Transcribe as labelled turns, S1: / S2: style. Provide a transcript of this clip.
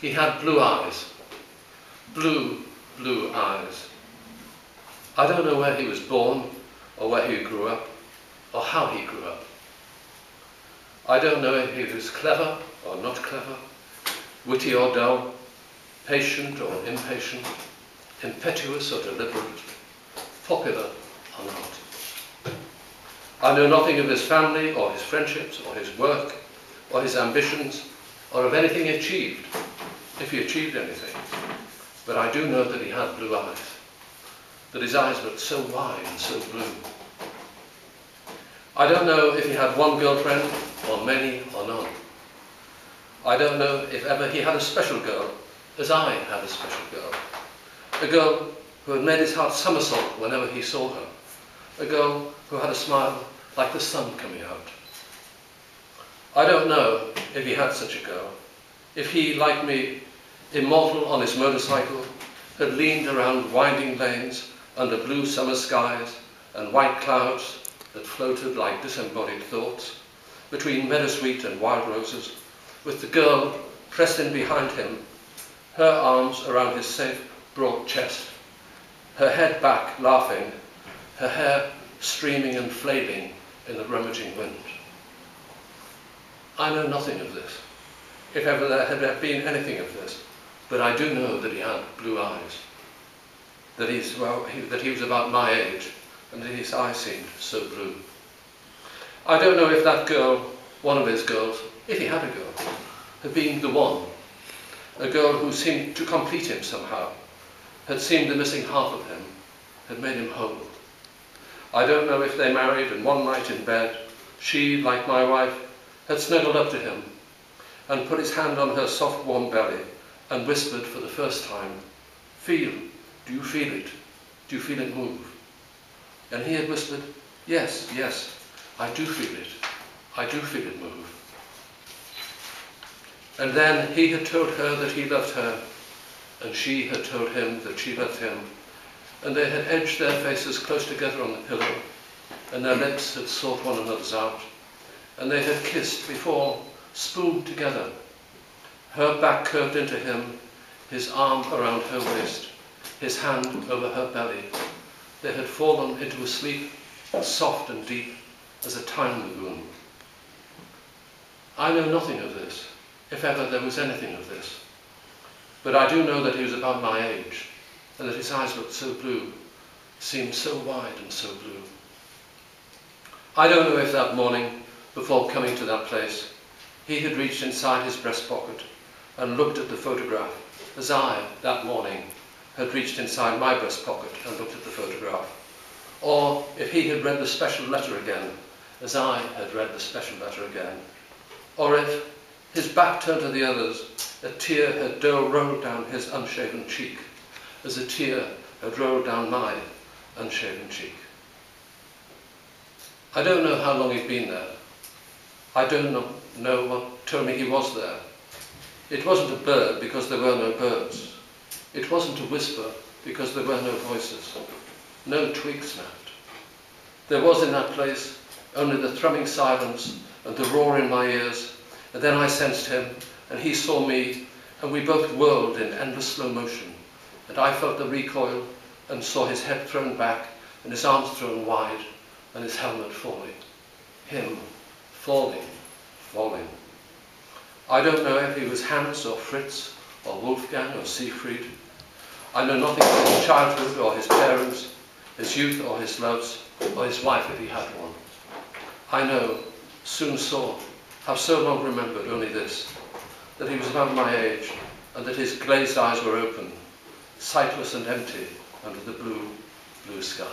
S1: He had blue eyes. Blue, blue eyes. I don't know where he was born, or where he grew up, or how he grew up. I don't know if he was clever or not clever, witty or dull, patient or impatient, impetuous or deliberate, popular or not. I know nothing of his family or his friendships or his work or his ambitions or of anything achieved, if he achieved anything. But I do know that he had blue eyes, that his eyes looked so wide and so blue. I don't know if he had one girlfriend or many or none. I don't know if ever he had a special girl as I had a special girl. A girl who had made his heart somersault whenever he saw her. A girl who had a smile like the sun coming out. I don't know if he had such a girl. If he, like me, immortal on his motorcycle, had leaned around winding lanes under blue summer skies and white clouds that floated like disembodied thoughts, between meadowsweet and wild roses, with the girl pressed in behind him her arms around his safe, broad chest, her head back, laughing, her hair streaming and flailing in the rummaging wind. I know nothing of this, if ever there had been anything of this, but I do know that he had blue eyes, that, he's, well, he, that he was about my age, and that his eyes seemed so blue. I don't know if that girl, one of his girls, if he had a girl, had been the one a girl who seemed to complete him somehow, had seemed the missing half of him, had made him whole. I don't know if they married and one night in bed, she, like my wife, had snuggled up to him and put his hand on her soft warm belly and whispered for the first time, Feel, do you feel it? Do you feel it move? And he had whispered, Yes, yes, I do feel it. I do feel it move. And then he had told her that he loved her, and she had told him that she loved him. And they had edged their faces close together on the pillow, and their lips had sought one another's out. And they had kissed before, spooned together, her back curved into him, his arm around her waist, his hand over her belly. They had fallen into a sleep soft and deep as a time lagoon. I know nothing of this if ever there was anything of this. But I do know that he was about my age, and that his eyes looked so blue, seemed so wide and so blue. I don't know if that morning, before coming to that place, he had reached inside his breast pocket and looked at the photograph, as I, that morning, had reached inside my breast pocket and looked at the photograph. Or if he had read the special letter again, as I had read the special letter again. Or if, his back turned to the others. A tear had rolled down his unshaven cheek, as a tear had rolled down my unshaven cheek. I don't know how long he'd been there. I don't know what told me he was there. It wasn't a bird because there were no birds. It wasn't a whisper because there were no voices. No twig snapped. There was in that place only the thrumming silence and the roar in my ears and then I sensed him, and he saw me, and we both whirled in endless slow motion. And I felt the recoil, and saw his head thrown back, and his arms thrown wide, and his helmet falling. Him, falling, falling. I don't know if he was Hans or Fritz, or Wolfgang or Siegfried. I know nothing of his childhood or his parents, his youth or his loves, or his wife if he had one. I know, soon saw, have so long remembered only this, that he was about my age, and that his glazed eyes were open, sightless and empty under the blue, blue sky.